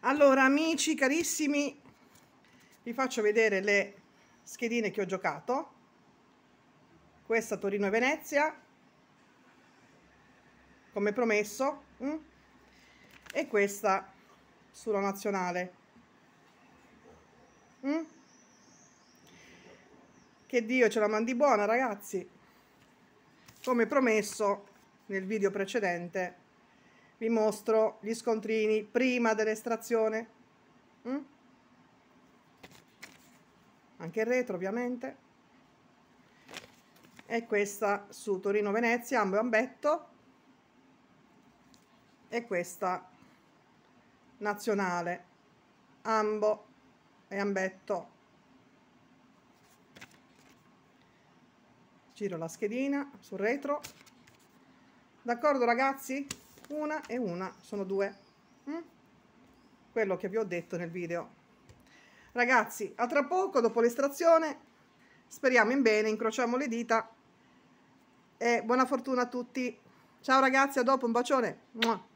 allora amici carissimi vi faccio vedere le schedine che ho giocato questa Torino e Venezia come promesso mm? e questa sulla nazionale mm? che Dio ce la mandi buona ragazzi come promesso nel video precedente vi mostro gli scontrini prima dell'estrazione. Mm? anche il retro ovviamente. E questa su Torino Venezia ambo e ambetto. E questa nazionale ambo e ambetto. Giro la schedina sul retro. D'accordo ragazzi una e una sono due. Mm? quello che vi ho detto nel video. Ragazzi a tra poco dopo l'estrazione speriamo in bene incrociamo le dita e buona fortuna a tutti. Ciao ragazzi a dopo un bacione